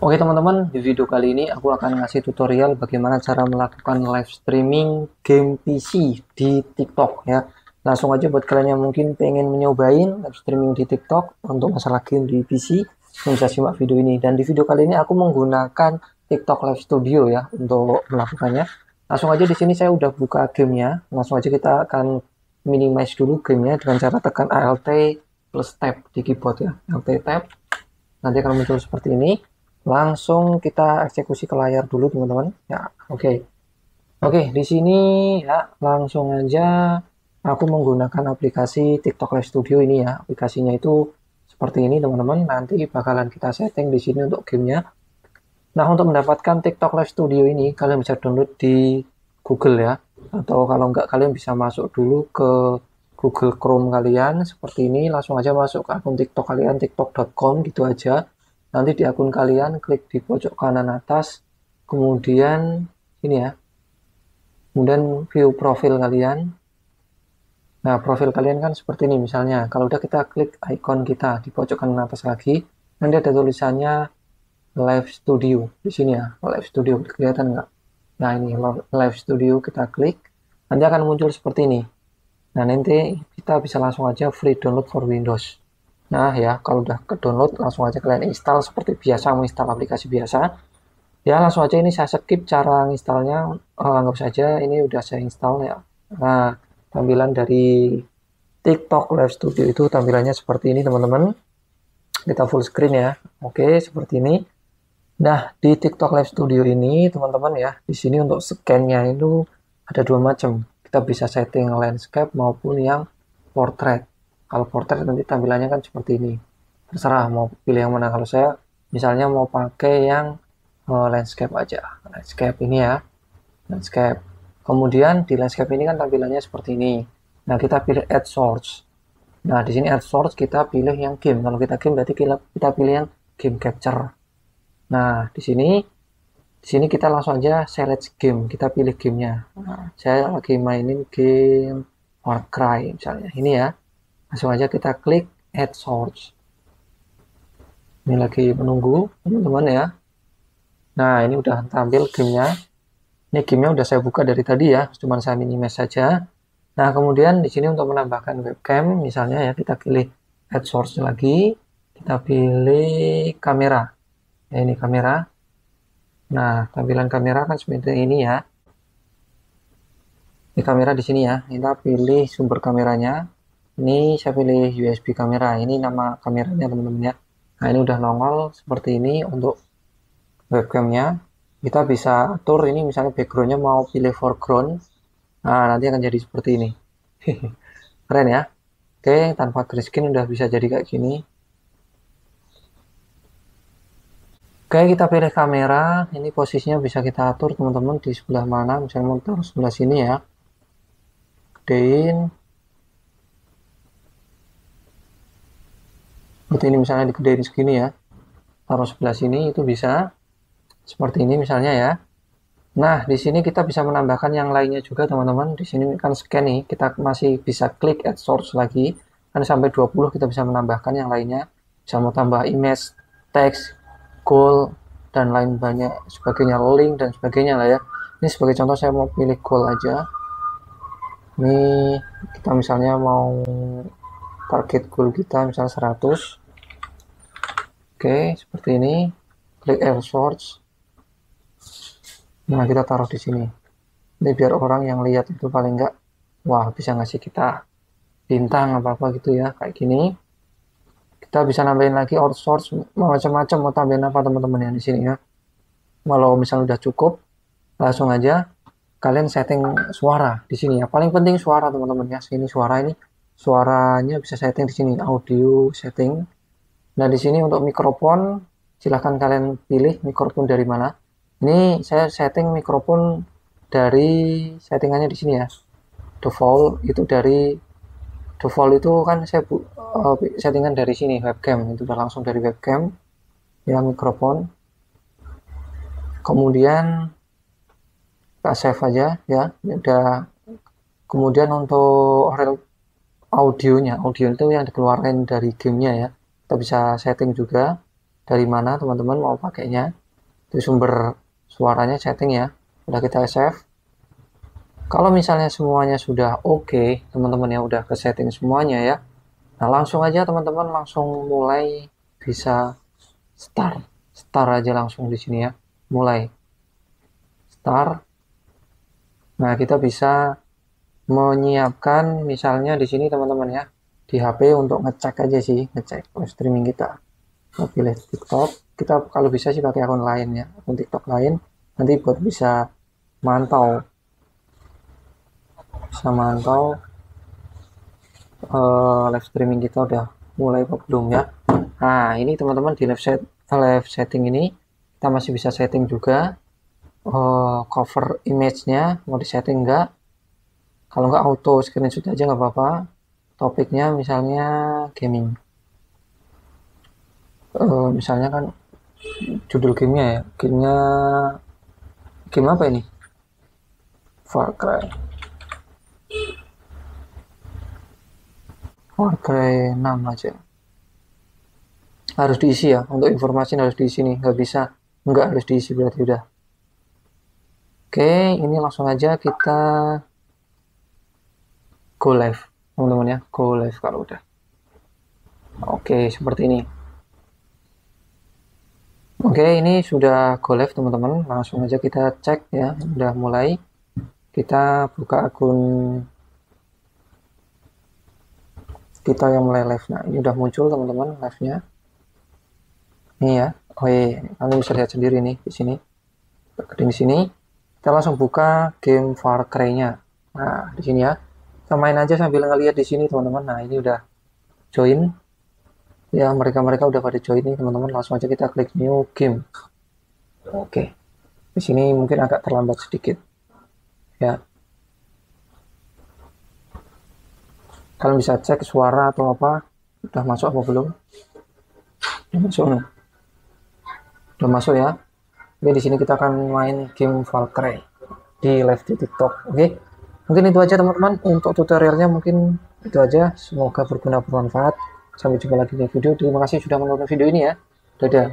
Oke teman-teman, di video kali ini aku akan ngasih tutorial bagaimana cara melakukan live streaming game PC di TikTok ya. Langsung aja buat kalian yang mungkin pengen menyobain live streaming di TikTok untuk masalah game di PC, bisa simak video ini. Dan di video kali ini aku menggunakan TikTok Live Studio ya untuk melakukannya. Langsung aja di sini saya udah buka gamenya. Langsung aja kita akan minimize dulu gamenya dengan cara tekan Alt plus tab di keyboard ya. Alt tab. Nanti akan muncul seperti ini langsung kita eksekusi ke layar dulu teman-teman. Ya oke. Okay. oke okay, di sini ya langsung aja. Aku menggunakan aplikasi TikTok Live Studio ini ya. Aplikasinya itu seperti ini teman-teman. Nanti bakalan kita setting di sini untuk gamenya. Nah untuk mendapatkan TikTok Live Studio ini kalian bisa download di Google ya. Atau kalau enggak kalian bisa masuk dulu ke Google Chrome kalian seperti ini. Langsung aja masuk ke akun TikTok kalian tiktok.com gitu aja nanti di akun kalian klik di pojok kanan atas. Kemudian ini ya. Kemudian view profil kalian. Nah profil kalian kan seperti ini misalnya. Kalau udah kita klik icon kita di pojok kanan atas lagi nanti ada tulisannya live studio. Di sini ya live studio. Kelihatan nggak? Nah ini live studio kita klik. Nanti akan muncul seperti ini. Nah nanti kita bisa langsung aja free download for Windows Nah ya, kalau udah ke download langsung aja kalian install seperti biasa menginstal aplikasi biasa. Ya langsung aja ini saya skip cara installnya, uh, anggap saja ini udah saya install ya. Nah, tampilan dari TikTok Live Studio itu tampilannya seperti ini teman-teman. Kita full screen ya. Oke, seperti ini. Nah, di TikTok Live Studio ini teman-teman ya, di sini untuk scan-nya itu ada dua macam. Kita bisa setting landscape maupun yang portrait kalau portrait nanti tampilannya kan seperti ini. Terserah mau pilih yang mana. Kalau saya misalnya mau pakai yang uh, landscape aja. Landscape ini ya. Landscape. Kemudian di landscape ini kan tampilannya seperti ini. Nah kita pilih add source. Nah di sini add source kita pilih yang game. Kalau kita game berarti kita pilih yang game capture. Nah di sini di sini kita langsung aja select game. Kita pilih gamenya. Nah, saya lagi mainin game Warcry misalnya. Ini ya langsung aja kita klik add source. Ini lagi menunggu teman-teman ya. Nah ini udah tampil gamenya. Ini gamenya udah saya buka dari tadi ya. Cuma saya minimize saja. Nah kemudian di sini untuk menambahkan webcam misalnya ya kita pilih add source lagi. Kita pilih kamera. Ya, ini kamera. Nah tampilan kamera kan seperti ini ya. Ini kamera di sini ya. Kita pilih sumber kameranya ini saya pilih USB kamera ini nama kameranya teman-teman ya nah ini udah nongol seperti ini untuk webcamnya kita bisa atur ini misalnya backgroundnya mau pilih foreground nah nanti akan jadi seperti ini keren ya oke tanpa grayscale udah bisa jadi kayak gini Oke, kita pilih kamera. Ini posisinya bisa kita atur teman-teman di sebelah mana. Misalnya mau taruh sebelah sini ya. Gedein. Seperti ini misalnya digedein segini ya. Taruh sebelah sini itu bisa. Seperti ini misalnya ya. Nah di sini kita bisa menambahkan yang lainnya juga teman-teman. Di sini kan scan nih kita masih bisa klik add source lagi. Kan sampai 20 kita bisa menambahkan yang lainnya. Bisa mau tambah image text goal dan lain banyak sebagainya link dan sebagainya lah ya. Ini sebagai contoh saya mau pilih goal aja. Ini kita misalnya mau target goal kita misalnya 100 Oke, seperti ini. Klik air source. Nah, kita taruh di sini. Ini biar orang yang lihat itu paling enggak, wah bisa ngasih kita bintang apa-apa gitu ya, kayak gini. Kita bisa nambahin lagi out source, macam-macam mau tambahin apa teman-teman yang di sini ya. Kalau misalnya udah cukup, langsung aja kalian setting suara di sini ya. Paling penting suara teman-teman ya. Sini suara ini, suaranya bisa setting di sini, audio setting Nah, di sini untuk mikrofon, silahkan kalian pilih mikrofon dari mana. Ini saya setting mikrofon dari settingannya di sini ya. Default itu dari default itu kan saya uh, settingan dari sini webcam itu langsung dari webcam ya mikrofon. Kemudian kita save aja ya. Udah kemudian untuk audionya, audio itu yang dikeluarkan dari gamenya ya kita bisa setting juga dari mana teman-teman mau pakainya. Itu sumber suaranya setting ya. Udah kita save. Kalau misalnya semuanya sudah oke okay, teman-teman ya udah ke setting semuanya ya. Nah langsung aja teman-teman langsung mulai bisa start. Start aja langsung di sini ya. Mulai. Start. Nah kita bisa menyiapkan misalnya di sini teman-teman ya di HP untuk ngecek aja sih ngecek streaming kita. Pilih TikTok kita kalau bisa sih pakai akun lain ya akun TikTok lain. Nanti buat bisa mantau. Bisa mantau uh, live streaming kita udah mulai apa belum ya. Nah ini teman-teman di live set live setting ini kita masih bisa setting juga. Uh, cover image-nya mau disetting enggak kalau enggak auto screenshot aja nggak apa-apa topiknya misalnya gaming. Uh, misalnya kan judul gamenya ya gamenya game apa ini? Far Cry. Far Cry 6 aja. Harus diisi ya untuk informasi harus diisi nih nggak bisa nggak harus diisi berarti udah. Oke ini langsung aja kita go live teman-teman ya go live kalau udah oke seperti ini Oke, ini sudah go live teman-teman. Langsung aja kita cek ya, udah mulai. Kita buka akun kita yang mulai live. Nah, ini udah muncul teman-teman live-nya. Ini ya. Oh iya, kalian bisa lihat sendiri nih di sini. Di sini. Kita langsung buka game Far Cry-nya. Nah, di sini ya. Main aja sambil ngeliat di sini teman-teman. Nah, ini udah join. Ya mereka-mereka udah pada join nih teman-teman. Langsung aja kita klik new game. Oke. Di sini mungkin agak terlambat sedikit. Ya. Kalian bisa cek suara atau apa. Udah masuk apa belum? Udah masuk. Nih udah masuk ya. Oke di sini kita akan main game Valkyrie di live di TikTok. Oke mungkin itu aja teman-teman untuk tutorialnya mungkin itu aja semoga berguna bermanfaat Sampai jumpa lagi di video. Terima kasih sudah menonton video ini ya. Dadah.